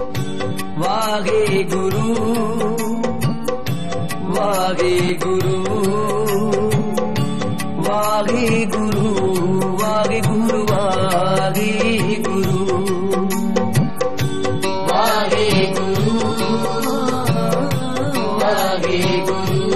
वागे गुरु वागे गुरु वागे गुरु वागे गुरु वागे गुरु वागे गुरु वागे गुरु